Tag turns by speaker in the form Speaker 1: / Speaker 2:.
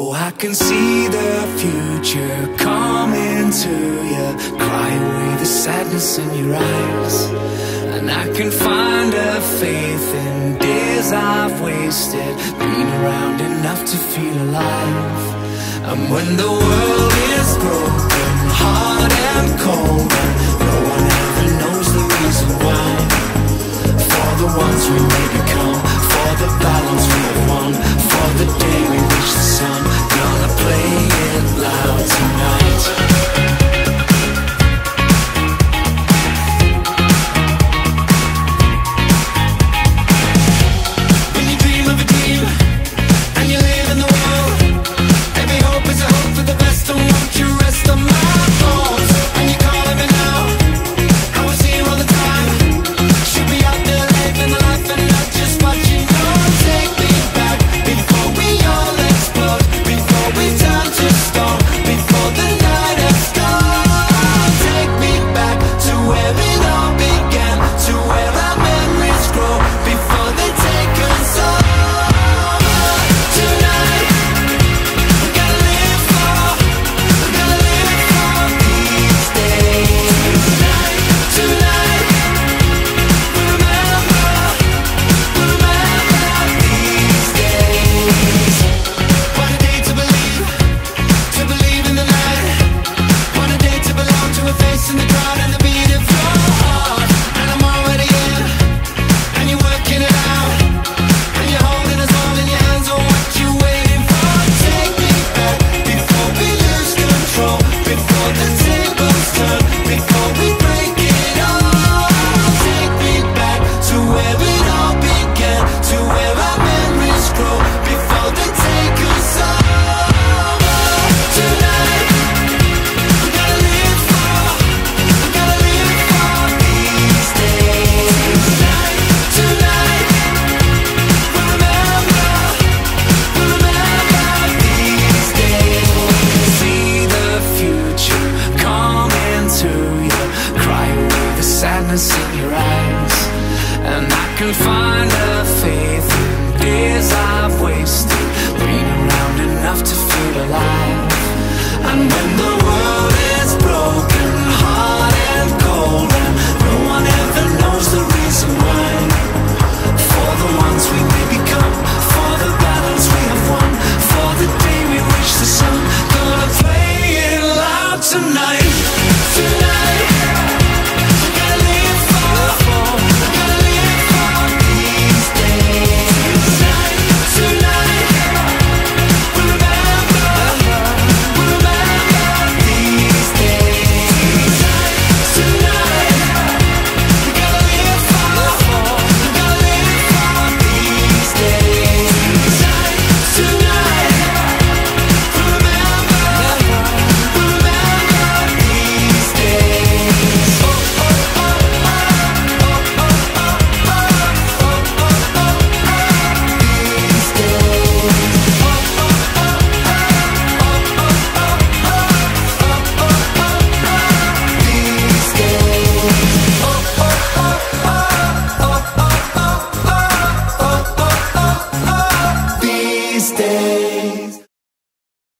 Speaker 1: Oh, I can see the future coming to you. Cry away the sadness in your eyes. And I can find a faith in days I've wasted. Been around enough to feel alive. And when the world sadness in your eyes. And I can find a faith in days I've wasted.